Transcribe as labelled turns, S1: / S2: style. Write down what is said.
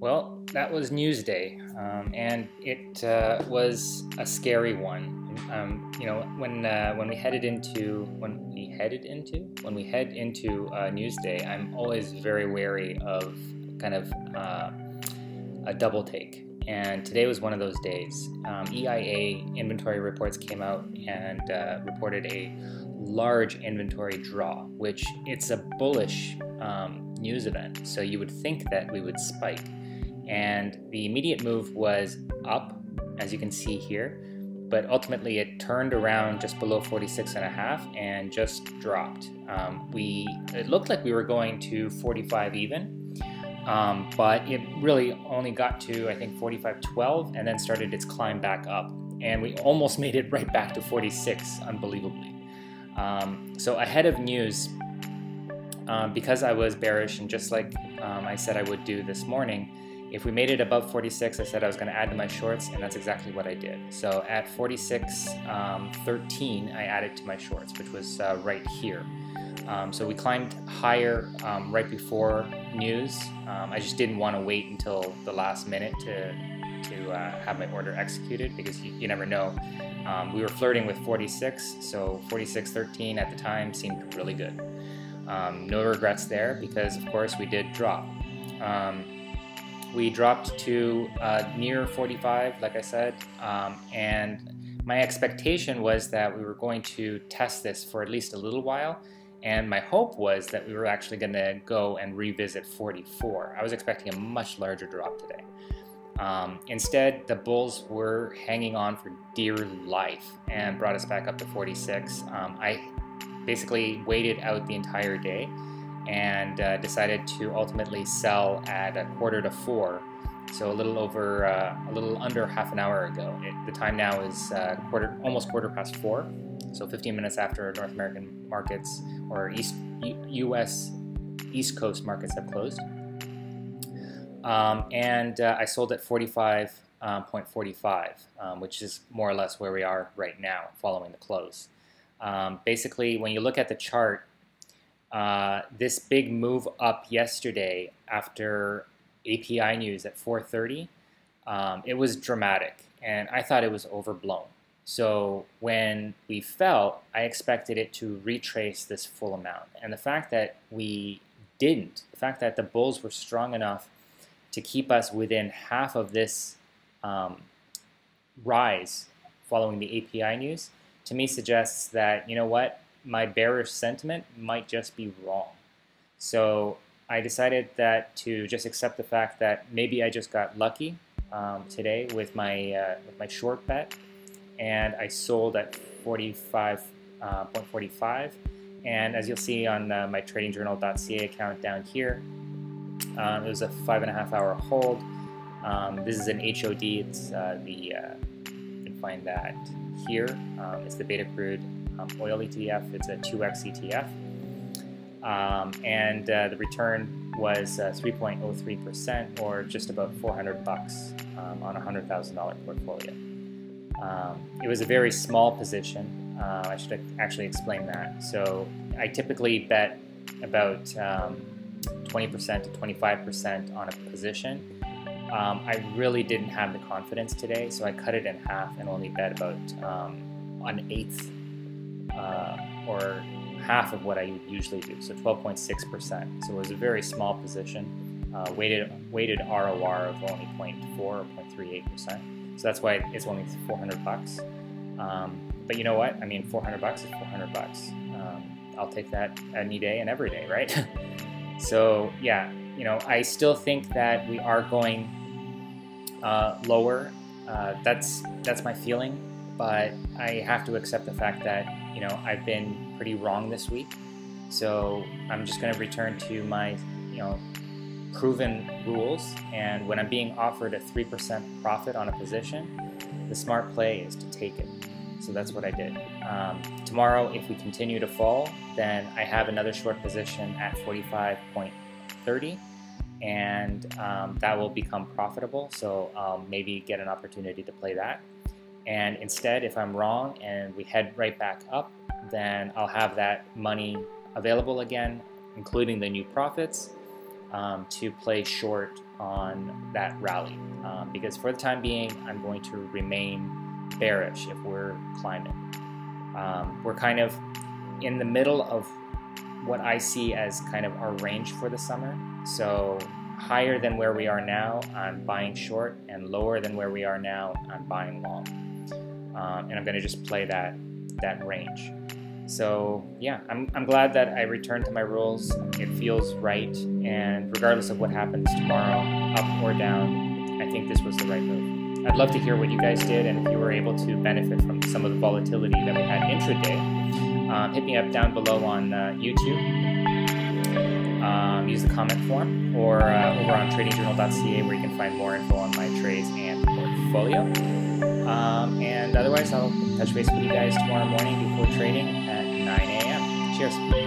S1: Well, that was Newsday, um, and it uh, was a scary one. Um, you know, when uh, when we headed into when we headed into when we head into uh, Newsday, I'm always very wary of kind of uh, a double take. And today was one of those days. Um, EIA inventory reports came out and uh, reported a large inventory draw, which it's a bullish um, news event. So you would think that we would spike. And the immediate move was up, as you can see here, but ultimately it turned around just below 46 and a half and just dropped. Um, we it looked like we were going to 45 even, um, but it really only got to I think 45.12 and then started its climb back up, and we almost made it right back to 46, unbelievably. Um, so ahead of news, um, because I was bearish and just like um, I said I would do this morning, if we made it above 46, I said I was going to add to my shorts, and that's exactly what I did. So at 46.13, um, I added to my shorts, which was uh, right here. Um, so we climbed higher um, right before news. Um, I just didn't want to wait until the last minute to to uh, have my order executed because you, you never know. Um, we were flirting with 46, so 46.13 at the time seemed really good. Um, no regrets there because, of course, we did drop. Um, we dropped to uh, near 45, like I said, um, and my expectation was that we were going to test this for at least a little while. And my hope was that we were actually going to go and revisit 44. I was expecting a much larger drop today. Um, instead, the Bulls were hanging on for dear life and brought us back up to 46. Um, I basically waited out the entire day and uh, decided to ultimately sell at a quarter to four. So a little over, uh, a little under half an hour ago. It, the time now is uh, quarter, almost quarter past four. So 15 minutes after North American markets or East U.S. East Coast markets have closed. Um, and uh, I sold at 45.45, um, um, which is more or less where we are right now following the close. Um, basically, when you look at the chart, uh, this big move up yesterday after API news at 4:30, um, it was dramatic, and I thought it was overblown. So when we fell, I expected it to retrace this full amount, and the fact that we didn't, the fact that the bulls were strong enough to keep us within half of this um, rise following the API news, to me suggests that, you know what, my bearish sentiment might just be wrong. So I decided that to just accept the fact that maybe I just got lucky um, today with my uh, with my short bet, and I sold at 45.45. Uh, and as you'll see on uh, my TradingJournal.ca account down here, um, it was a five and a half hour hold. Um, this is an HOD. It's uh, the uh, you can find that here. Um, it's the Beta Crude um, Oil ETF. It's a 2x ETF, um, and uh, the return was 3.03% uh, or just about 400 bucks um, on a hundred thousand dollar portfolio. it was a very small position. Uh, I should actually explain that. So I typically bet about 20% to 25% on a position. Um, I really didn't have the confidence today, so I cut it in half and only bet about um, an eighth uh, or half of what I usually do, so 12.6%. So it was a very small position, uh, weighted weighted ROR of only 0.4 or 0.38%. So that's why it's only 400 bucks. Um, but you know what? I mean, 400 bucks is 400 bucks. Um, I'll take that any day and every day, right? So yeah, you know, I still think that we are going uh, lower. Uh, that's that's my feeling, but I have to accept the fact that you know I've been pretty wrong this week. So I'm just going to return to my you know proven rules. And when I'm being offered a three percent profit on a position, the smart play is to take it. So that's what I did. Um, tomorrow, if we continue to fall, then I have another short position at 45.30 and um, that will become profitable. So I'll maybe get an opportunity to play that. And instead, if I'm wrong and we head right back up, then I'll have that money available again, including the new profits, um, to play short on that rally um, because for the time being, I'm going to remain bearish if we're climbing. Um, we're kind of in the middle of what I see as kind of our range for the summer. So higher than where we are now, I'm buying short, and lower than where we are now, I'm buying long. Um, and I'm going to just play that that range. So yeah, I'm, I'm glad that I returned to my rules. It feels right, and regardless of what happens tomorrow, up or down, I think this was the right move. I'd love to hear what you guys did, and if you were able to benefit from some of the volatility that we had intraday, um, hit me up down below on uh, YouTube. Um, use the comment form, or uh, over on TradingJournal.ca where you can find more info on my trades and portfolio. Um, and otherwise, I'll touch base with you guys tomorrow morning before trading at 9 a.m. Cheers.